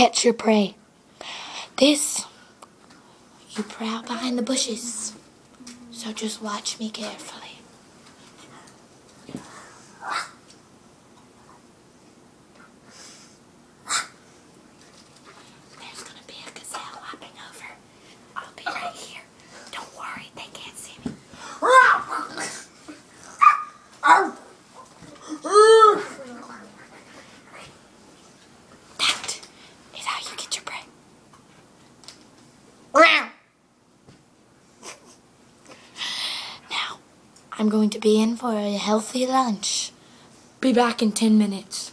catch your prey. This, you prowl behind the bushes. So just watch me carefully. Get your prey. Now, I'm going to be in for a healthy lunch. Be back in 10 minutes.